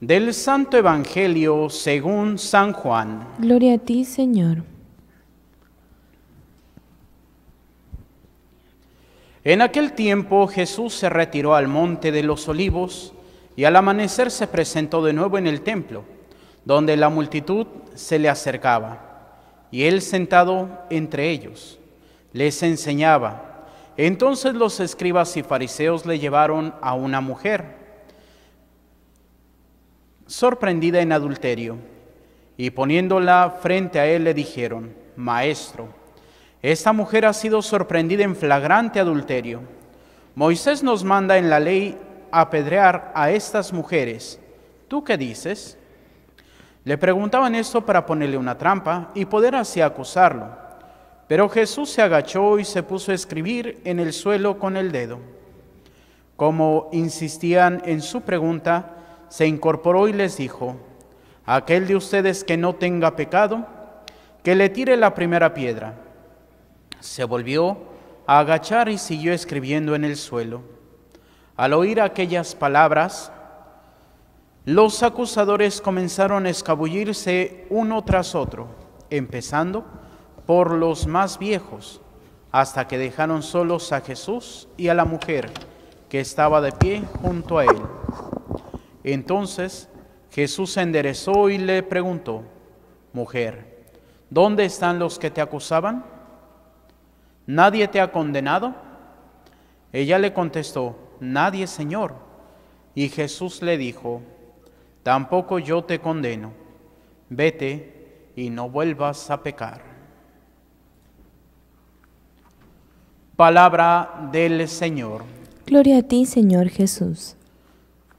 Del Santo Evangelio según San Juan. Gloria a ti, Señor. En aquel tiempo Jesús se retiró al monte de los olivos y al amanecer se presentó de nuevo en el templo, donde la multitud se le acercaba, y él sentado entre ellos, les enseñaba. Entonces los escribas y fariseos le llevaron a una mujer sorprendida en adulterio, y poniéndola frente a él le dijeron, Maestro, esta mujer ha sido sorprendida en flagrante adulterio. Moisés nos manda en la ley apedrear a estas mujeres. ¿Tú qué dices? Le preguntaban esto para ponerle una trampa y poder así acusarlo. Pero Jesús se agachó y se puso a escribir en el suelo con el dedo. Como insistían en su pregunta, se incorporó y les dijo, aquel de ustedes que no tenga pecado, que le tire la primera piedra. Se volvió a agachar y siguió escribiendo en el suelo. Al oír aquellas palabras, los acusadores comenzaron a escabullirse uno tras otro, empezando por los más viejos, hasta que dejaron solos a Jesús y a la mujer que estaba de pie junto a él. Entonces Jesús se enderezó y le preguntó, Mujer, ¿dónde están los que te acusaban? ¿Nadie te ha condenado? Ella le contestó, Nadie, Señor. Y Jesús le dijo, Tampoco yo te condeno. Vete y no vuelvas a pecar. Palabra del Señor. Gloria a ti, Señor Jesús.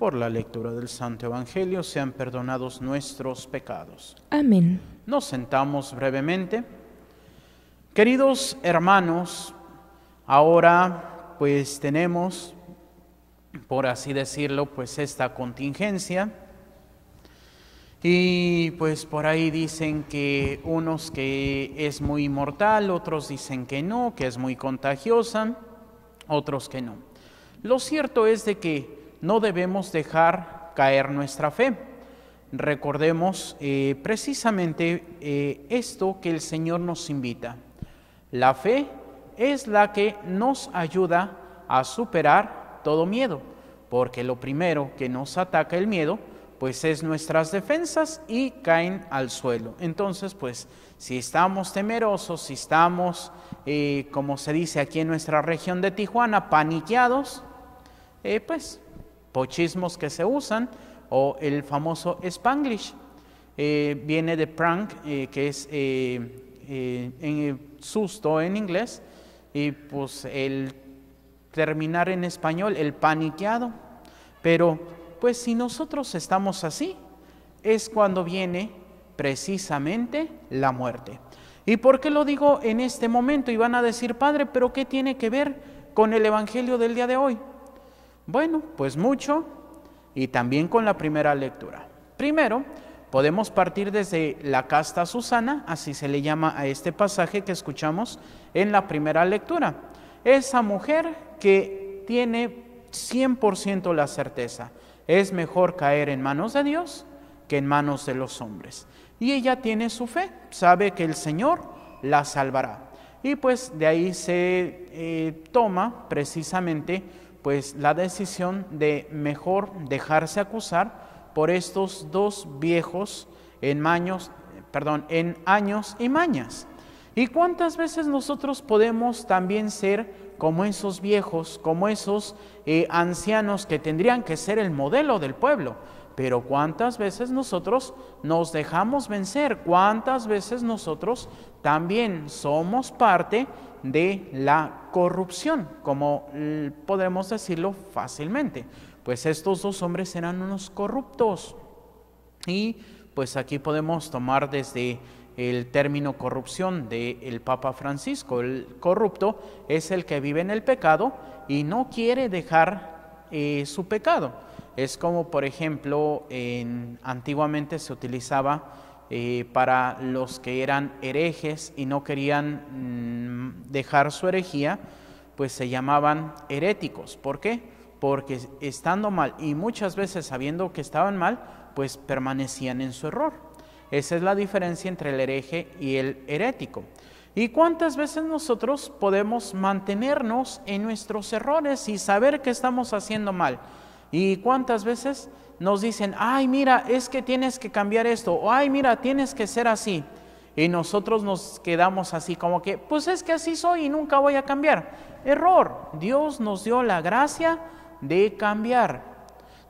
Por la lectura del Santo Evangelio sean perdonados nuestros pecados. Amén. Nos sentamos brevemente. Queridos hermanos, ahora pues tenemos, por así decirlo, pues esta contingencia. Y pues por ahí dicen que unos que es muy mortal, otros dicen que no, que es muy contagiosa, otros que no. Lo cierto es de que no debemos dejar caer nuestra fe. Recordemos eh, precisamente eh, esto que el Señor nos invita. La fe es la que nos ayuda a superar todo miedo, porque lo primero que nos ataca el miedo, pues es nuestras defensas y caen al suelo. Entonces, pues si estamos temerosos, si estamos, eh, como se dice aquí en nuestra región de Tijuana, paniqueados, pues pochismos que se usan o el famoso spanglish. Eh, viene de prank, eh, que es eh, en susto en inglés, y pues el terminar en español, el paniqueado. Pero pues si nosotros estamos así, es cuando viene precisamente la muerte. ¿Y por qué lo digo en este momento? Y van a decir, Padre, pero ¿qué tiene que ver con el Evangelio del día de hoy? Bueno, pues mucho y también con la primera lectura. Primero, podemos partir desde la casta Susana, así se le llama a este pasaje que escuchamos en la primera lectura. Esa mujer que tiene 100% la certeza, es mejor caer en manos de Dios que en manos de los hombres. Y ella tiene su fe, sabe que el Señor la salvará. Y pues de ahí se eh, toma precisamente pues la decisión de mejor dejarse acusar por estos dos viejos en maños, perdón, en años y mañas. ¿Y cuántas veces nosotros podemos también ser como esos viejos, como esos eh, ancianos que tendrían que ser el modelo del pueblo? Pero cuántas veces nosotros nos dejamos vencer, cuántas veces nosotros también somos parte de la corrupción, como podemos decirlo fácilmente. Pues estos dos hombres eran unos corruptos. Y pues aquí podemos tomar desde el término corrupción del Papa Francisco. El corrupto es el que vive en el pecado y no quiere dejar eh, su pecado. Es como, por ejemplo, en, antiguamente se utilizaba eh, para los que eran herejes y no querían mm, dejar su herejía, pues se llamaban heréticos. ¿Por qué? porque estando mal y muchas veces sabiendo que estaban mal, pues permanecían en su error. Esa es la diferencia entre el hereje y el herético. ¿Y cuántas veces nosotros podemos mantenernos en nuestros errores y saber que estamos haciendo mal? ¿Y cuántas veces nos dicen, ay, mira, es que tienes que cambiar esto, o ay, mira, tienes que ser así? Y nosotros nos quedamos así como que, pues es que así soy y nunca voy a cambiar. Error, Dios nos dio la gracia de cambiar.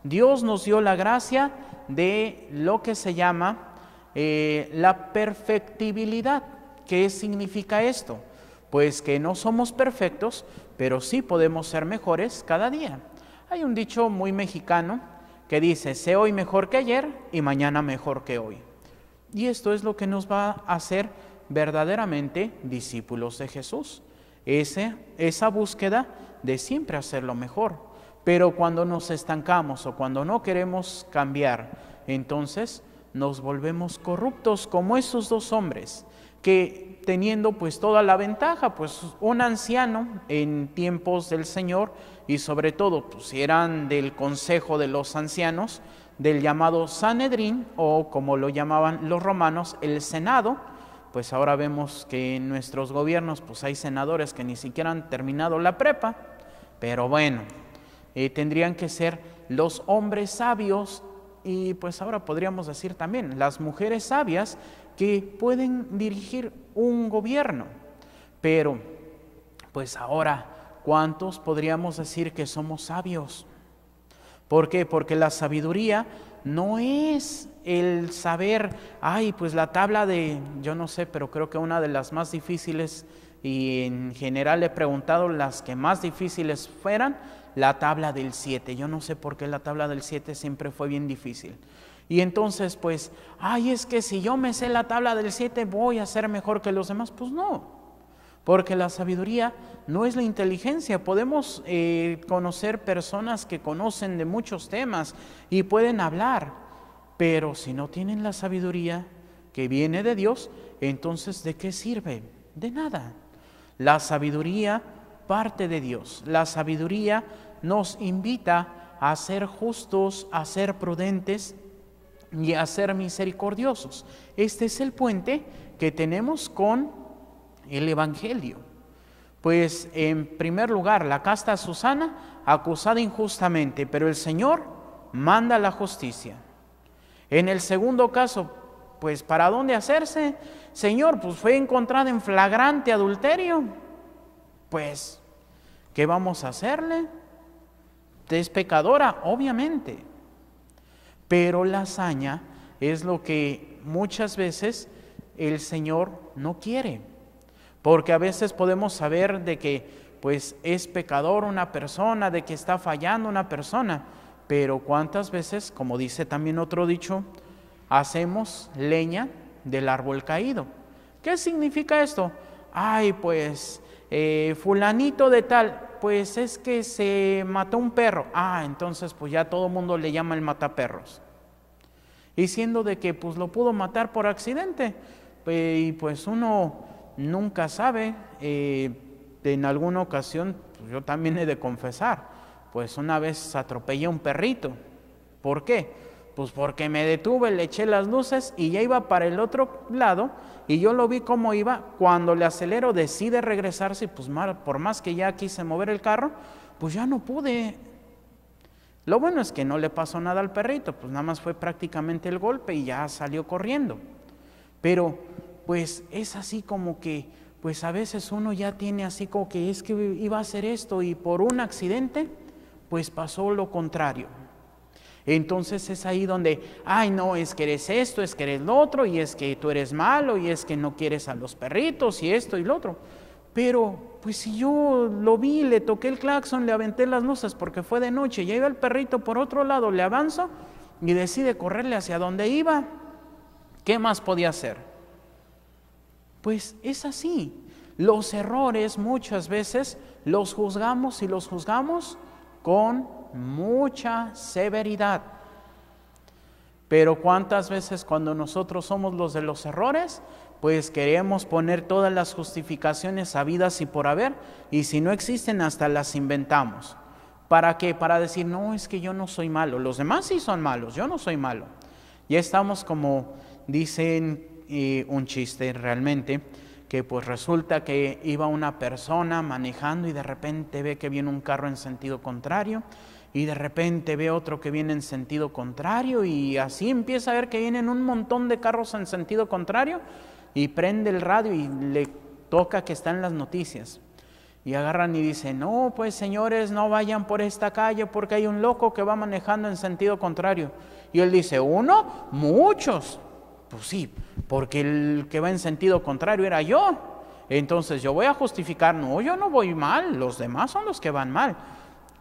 Dios nos dio la gracia de lo que se llama eh, la perfectibilidad. ¿Qué significa esto? Pues que no somos perfectos, pero sí podemos ser mejores cada día. Hay un dicho muy mexicano que dice, sé hoy mejor que ayer y mañana mejor que hoy. Y esto es lo que nos va a hacer verdaderamente discípulos de Jesús. Ese, esa búsqueda de siempre hacerlo mejor. Pero cuando nos estancamos o cuando no queremos cambiar, entonces nos volvemos corruptos como esos dos hombres que teniendo pues toda la ventaja, pues un anciano en tiempos del Señor y sobre todo pues eran del consejo de los ancianos, del llamado Sanedrín o como lo llamaban los romanos, el Senado, pues ahora vemos que en nuestros gobiernos pues hay senadores que ni siquiera han terminado la prepa, pero bueno, eh, tendrían que ser los hombres sabios y pues ahora podríamos decir también las mujeres sabias que pueden dirigir un gobierno. Pero, pues ahora, ¿cuántos podríamos decir que somos sabios? ¿Por qué? Porque la sabiduría no es el saber, ay, pues la tabla de, yo no sé, pero creo que una de las más difíciles, y en general he preguntado las que más difíciles fueran, la tabla del 7. Yo no sé por qué la tabla del 7 siempre fue bien difícil. Y entonces, pues, ay, es que si yo me sé la tabla del 7 voy a ser mejor que los demás. Pues no, porque la sabiduría no es la inteligencia. Podemos eh, conocer personas que conocen de muchos temas y pueden hablar, pero si no tienen la sabiduría que viene de Dios, entonces ¿de qué sirve? De nada. La sabiduría parte de Dios. La sabiduría nos invita a ser justos, a ser prudentes y a ser misericordiosos. Este es el puente que tenemos con el Evangelio. Pues en primer lugar, la casta Susana acusada injustamente, pero el Señor manda la justicia. En el segundo caso, pues ¿para dónde hacerse? Señor, pues fue encontrada en flagrante adulterio. Pues ¿Qué vamos a hacerle? Es pecadora, obviamente. Pero la hazaña es lo que muchas veces el Señor no quiere. Porque a veces podemos saber de que pues es pecador una persona, de que está fallando una persona, pero cuántas veces, como dice también otro dicho, hacemos leña del árbol caído. ¿Qué significa esto? Ay, pues eh, fulanito de tal, pues es que se mató un perro. Ah, entonces pues ya todo el mundo le llama el mataperros. Y siendo de que pues lo pudo matar por accidente, y pues uno nunca sabe, eh, en alguna ocasión, pues, yo también he de confesar, pues una vez atropellé a un perrito. ¿Por qué? Pues porque me detuve, le eché las luces y ya iba para el otro lado y yo lo vi cómo iba. Cuando le acelero decide regresarse, pues por más que ya quise mover el carro, pues ya no pude. Lo bueno es que no le pasó nada al perrito, pues nada más fue prácticamente el golpe y ya salió corriendo. Pero pues es así como que, pues a veces uno ya tiene así como que es que iba a hacer esto y por un accidente, pues pasó lo contrario. Entonces es ahí donde, ay no, es que eres esto, es que eres lo otro, y es que tú eres malo, y es que no quieres a los perritos, y esto y lo otro. Pero, pues si yo lo vi, le toqué el claxon, le aventé las luces porque fue de noche, ya iba el perrito por otro lado, le avanzo y decide correrle hacia donde iba, ¿qué más podía hacer? Pues es así. Los errores muchas veces los juzgamos y los juzgamos con mucha severidad. Pero cuántas veces cuando nosotros somos los de los errores, pues queremos poner todas las justificaciones habidas y por haber, y si no existen hasta las inventamos. ¿Para qué? Para decir, no, es que yo no soy malo. Los demás sí son malos, yo no soy malo. Ya estamos como dicen eh, un chiste realmente, que pues resulta que iba una persona manejando y de repente ve que viene un carro en sentido contrario y de repente ve otro que viene en sentido contrario y así empieza a ver que vienen un montón de carros en sentido contrario y prende el radio y le toca que están las noticias. Y agarran y dicen, no, pues señores, no vayan por esta calle porque hay un loco que va manejando en sentido contrario. Y él dice, ¿uno? Muchos. Pues sí, porque el que va en sentido contrario era yo. Entonces yo voy a justificar, no, yo no voy mal, los demás son los que van mal.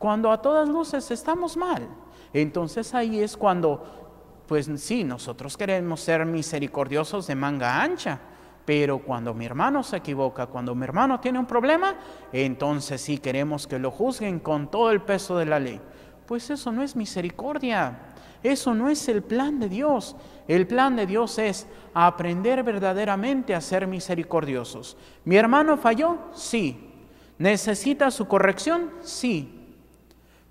Cuando a todas luces estamos mal. Entonces ahí es cuando, pues sí, nosotros queremos ser misericordiosos de manga ancha pero cuando mi hermano se equivoca, cuando mi hermano tiene un problema, entonces sí queremos que lo juzguen con todo el peso de la ley. Pues eso no es misericordia. Eso no es el plan de Dios. El plan de Dios es aprender verdaderamente a ser misericordiosos. ¿Mi hermano falló? Sí. ¿Necesita su corrección? Sí.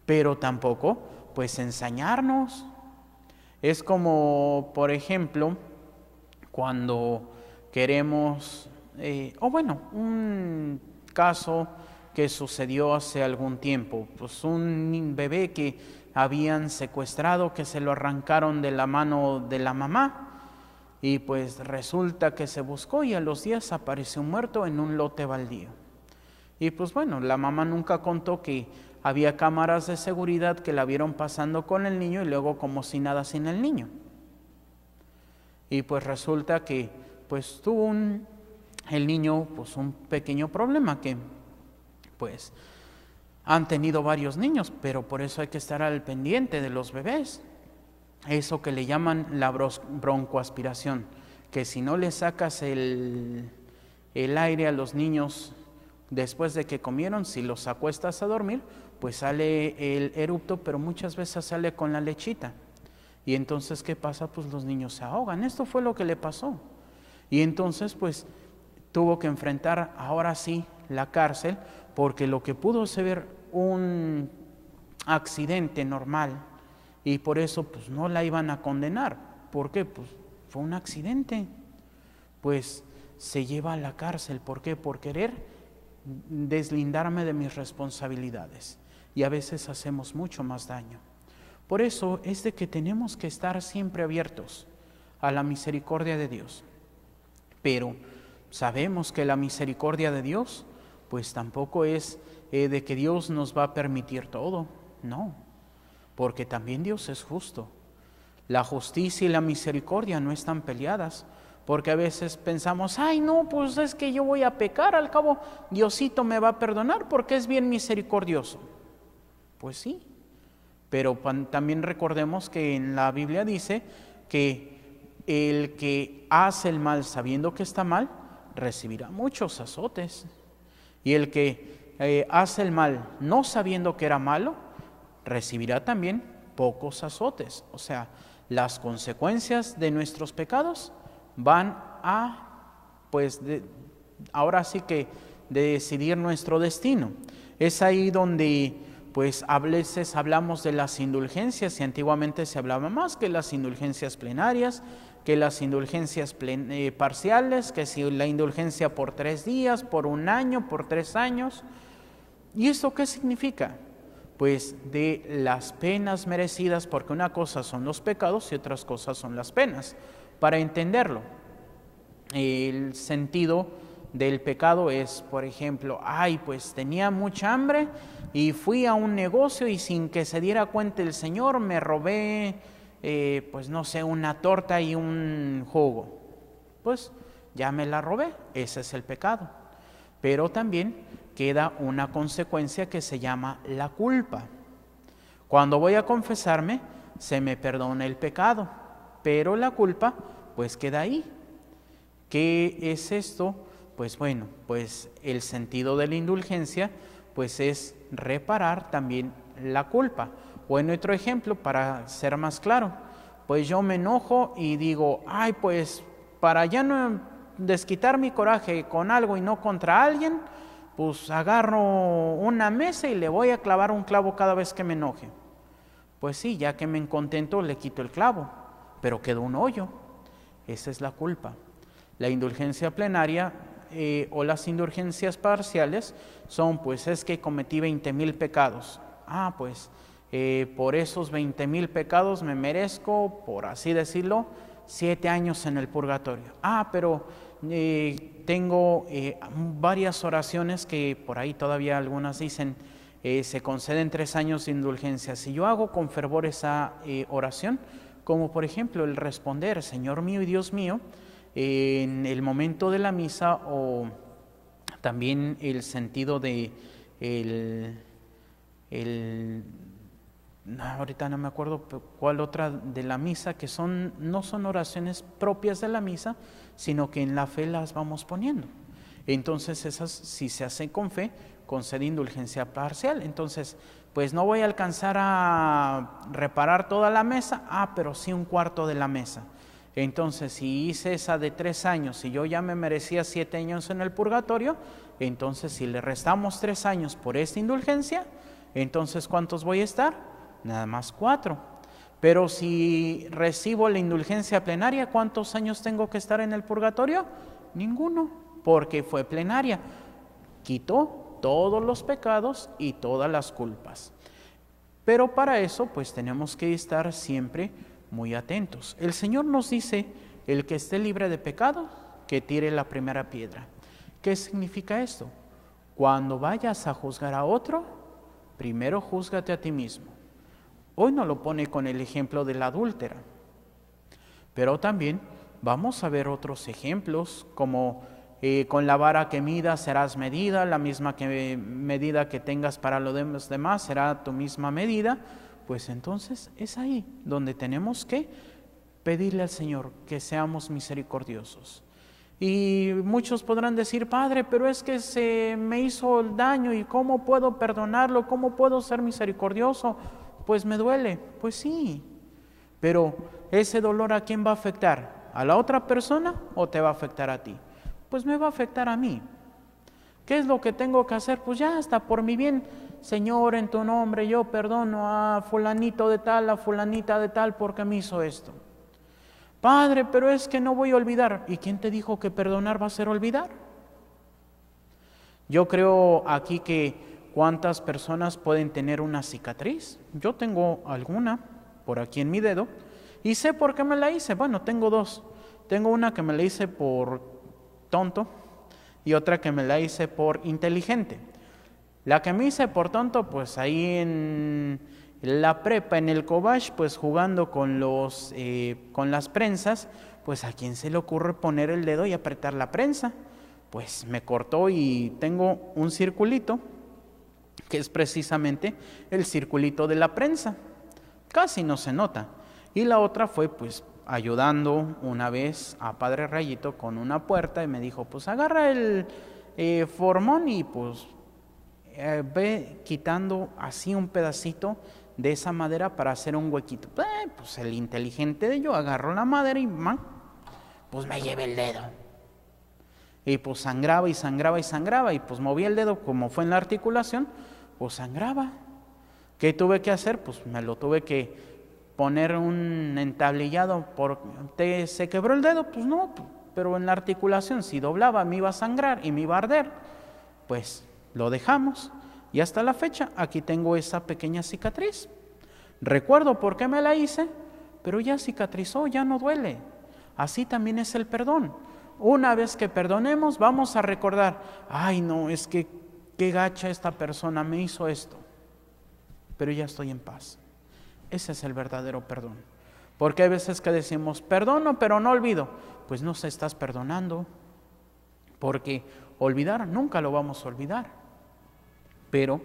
Pero tampoco, pues ensañarnos. Es como, por ejemplo, cuando queremos, eh, o bueno, un caso que sucedió hace algún tiempo, pues un bebé que habían secuestrado, que se lo arrancaron de la mano de la mamá, y pues resulta que se buscó y a los días apareció muerto en un lote baldío. Y pues bueno, la mamá nunca contó que había cámaras de seguridad que la vieron pasando con el niño y luego como si nada sin el niño. Y pues resulta que pues tuvo un, el niño pues un pequeño problema que pues han tenido varios niños, pero por eso hay que estar al pendiente de los bebés. Eso que le llaman la broncoaspiración, que si no le sacas el, el aire a los niños después de que comieron, si los acuestas a dormir, pues sale el erupto, pero muchas veces sale con la lechita. Y entonces, ¿qué pasa? Pues los niños se ahogan. Esto fue lo que le pasó. Y entonces pues tuvo que enfrentar ahora sí la cárcel porque lo que pudo ser un accidente normal y por eso pues no la iban a condenar. ¿Por qué? Pues fue un accidente. Pues se lleva a la cárcel. ¿Por qué? Por querer deslindarme de mis responsabilidades. Y a veces hacemos mucho más daño. Por eso es de que tenemos que estar siempre abiertos a la misericordia de Dios. Pero sabemos que la misericordia de Dios, pues tampoco es eh, de que Dios nos va a permitir todo, no, porque también Dios es justo. La justicia y la misericordia no están peleadas, porque a veces pensamos, ay no, pues es que yo voy a pecar, al cabo Diosito me va a perdonar porque es bien misericordioso. Pues sí, pero también recordemos que en la Biblia dice que el que hace el mal sabiendo que está mal, recibirá muchos azotes. Y el que eh, hace el mal no sabiendo que era malo, recibirá también pocos azotes. O sea, las consecuencias de nuestros pecados van a, pues, ahora sí que decidir nuestro destino. Es ahí donde, pues, a veces hablamos de las indulgencias y antiguamente se hablaba más que las indulgencias plenarias, que las indulgencias eh, parciales, que si la indulgencia por tres días, por un año, por tres años. ¿Y esto qué significa? Pues de las penas merecidas, porque una cosa son los pecados y otras cosas son las penas. Para entenderlo, el sentido del pecado es, por ejemplo, ay, pues tenía mucha hambre y fui a un negocio y sin que se diera cuenta el Señor me robé eh, pues no sé, una torta y un jugo. Pues ya me la robé, ese es el pecado. Pero también queda una consecuencia que se llama la culpa. Cuando voy a confesarme, se me perdona el pecado, pero la culpa pues queda ahí. ¿Qué es esto? Pues bueno, pues el sentido de la indulgencia pues es reparar también la culpa. O en otro ejemplo, para ser más claro, pues yo me enojo y digo, ay, pues para ya no desquitar mi coraje con algo y no contra alguien, pues agarro una mesa y le voy a clavar un clavo cada vez que me enoje. Pues sí, ya que me contento le quito el clavo, pero quedó un hoyo. Esa es la culpa. La indulgencia plenaria eh, o las indulgencias parciales son, pues es que cometí 20 mil pecados. Ah, pues eh, por esos 20 mil pecados me merezco, por así decirlo, siete años en el purgatorio. Ah, pero eh, tengo varias oraciones que por ahí todavía algunas dicen, se conceden tres años de indulgencia. Si yo hago con fervor esa oración, como por ejemplo el responder, Señor mío y Dios mío, en el momento de la misa o también el sentido de el, ahorita no me acuerdo cuál otra de la misa, que son, no son oraciones propias de la misa, sino que en la fe las vamos poniendo. Entonces esas, si se hacen con fe, concede indulgencia parcial. Entonces, pues no voy a alcanzar a reparar toda la mesa, ah, pero sí un cuarto de la mesa. Entonces, si hice esa de tres años y yo ya me merecía siete años en el purgatorio, entonces si le restamos tres años por esta indulgencia, entonces ¿cuántos voy a estar? Nada más cuatro. Pero si recibo la indulgencia plenaria, ¿cuántos años tengo que estar en el purgatorio? Ninguno, porque fue plenaria. Quitó todos los pecados y todas las culpas. Pero para eso, pues tenemos que estar siempre muy atentos. El Señor nos dice, el que esté libre de pecado, que tire la primera piedra. ¿Qué significa esto? Cuando vayas a juzgar a otro, primero júzgate a ti mismo. Hoy no lo pone con el ejemplo de la adúltera, pero también vamos a ver otros ejemplos como eh, con la vara que midas serás medida, la misma que, medida que tengas para los demás será tu misma medida pues entonces es ahí donde tenemos que pedirle al Señor que seamos misericordiosos. Y muchos podrán decir, Padre, pero es que se me hizo el daño y ¿cómo puedo perdonarlo? ¿Cómo puedo ser misericordioso? Pues me duele. Pues sí, pero ese dolor a quién va a afectar? ¿A la otra persona o te va a afectar a ti? Pues me va a afectar a mí. ¿Qué es lo que tengo que hacer? Pues ya hasta por mi bien Señor, en tu nombre yo perdono a fulanito de tal, a fulanita de tal, porque me hizo esto. Padre, pero es que no voy a olvidar. ¿Y quién te dijo que perdonar va a ser olvidar? Yo creo aquí que cuántas personas pueden tener una cicatriz. Yo tengo alguna por aquí en mi dedo y sé por qué me la hice. Bueno, tengo dos. Tengo una que me la hice por tonto y otra que me la hice por inteligente. La hice por tonto, pues ahí en la prepa, en el cobach, pues jugando con, los, eh, con las prensas, pues a quién se le ocurre poner el dedo y apretar la prensa. Pues me cortó y tengo un circulito, que es precisamente el circulito de la prensa. Casi no se nota. Y la otra fue pues ayudando una vez a Padre Rayito con una puerta y me dijo, pues agarra el eh, formón y pues eh, ve quitando así un pedacito de esa madera para hacer un huequito. Eh, pues el inteligente de yo agarró la madera y man, pues me llevé el dedo. Y pues sangraba y sangraba y sangraba y pues movía el dedo como fue en la articulación, pues sangraba. ¿Qué tuve que hacer? Pues me lo tuve que poner un entablillado. Por, ¿Se quebró el dedo? Pues no, pero en la articulación si doblaba me iba a sangrar y me iba a arder. Pues lo dejamos y hasta la fecha aquí tengo esa pequeña cicatriz. Recuerdo por qué me la hice, pero ya cicatrizó, ya no duele. Así también es el perdón. Una vez que perdonemos, vamos a recordar, ay no, es que qué gacha esta persona me hizo esto, pero ya estoy en paz. Ese es el verdadero perdón. Porque hay veces que decimos, perdono, pero no olvido. Pues no se estás perdonando, porque olvidar nunca lo vamos a olvidar pero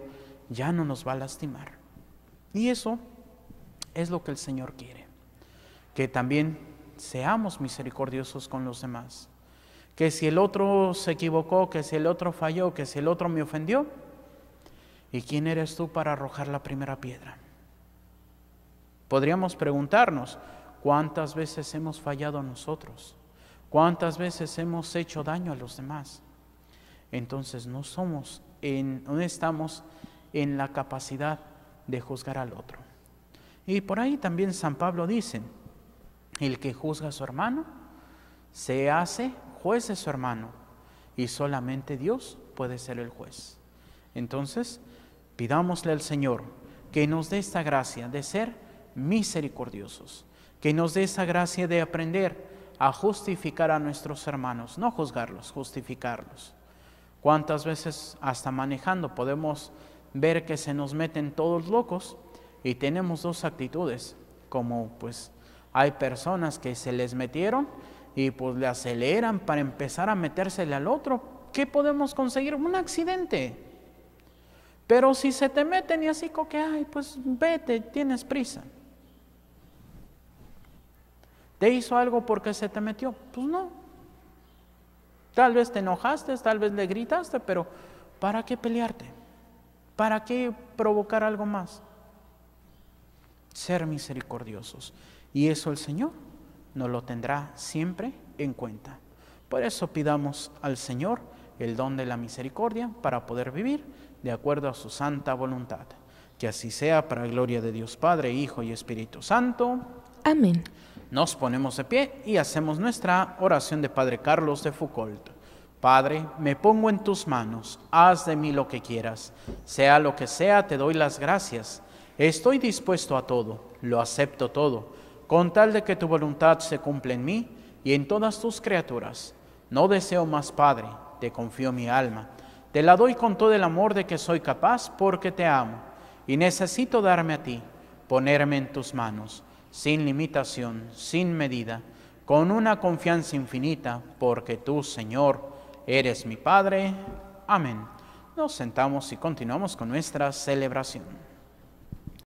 ya no nos va a lastimar. Y eso es lo que el Señor quiere, que también seamos misericordiosos con los demás, que si el otro se equivocó, que si el otro falló, que si el otro me ofendió, ¿y quién eres tú para arrojar la primera piedra? Podríamos preguntarnos, ¿cuántas veces hemos fallado nosotros? ¿Cuántas veces hemos hecho daño a los demás? entonces no somos, en, no estamos en la capacidad de juzgar al otro. Y por ahí también San Pablo dice, el que juzga a su hermano se hace juez de su hermano y solamente Dios puede ser el juez. Entonces, pidámosle al Señor que nos dé esta gracia de ser misericordiosos, que nos dé esa gracia de aprender a justificar a nuestros hermanos, no juzgarlos, justificarlos. ¿Cuántas veces hasta manejando podemos ver que se nos meten todos locos y tenemos dos actitudes, como pues hay personas que se les metieron y pues le aceleran para empezar a metérsele al otro. ¿Qué podemos conseguir? Un accidente. Pero si se te meten y así como que, ay, pues vete, tienes prisa. ¿Te hizo algo porque se te metió? Pues no. Tal vez te enojaste, tal vez le gritaste, pero ¿para qué pelearte? ¿Para qué provocar algo más? Ser misericordiosos. Y eso el Señor nos lo tendrá siempre en cuenta. Por eso pidamos al Señor el don de la misericordia para poder vivir de acuerdo a su santa voluntad. Que así sea para gloria de Dios Padre, Hijo y Espíritu Santo. Amén. Nos ponemos de pie y hacemos nuestra oración de Padre Carlos de Foucault. Padre, me pongo en tus manos, haz de mí lo que quieras. Sea lo que sea, te doy las gracias. Estoy dispuesto a todo, lo acepto todo, con tal de que tu voluntad se cumpla en mí y en todas tus criaturas. No deseo más, Padre, te confío mi alma. Te la doy con todo el amor de que soy capaz porque te amo y necesito darme a ti, ponerme en tus manos, sin limitación, sin medida, con una confianza infinita, porque tú, Señor, eres mi Padre. Amén. Nos sentamos y continuamos con nuestra celebración.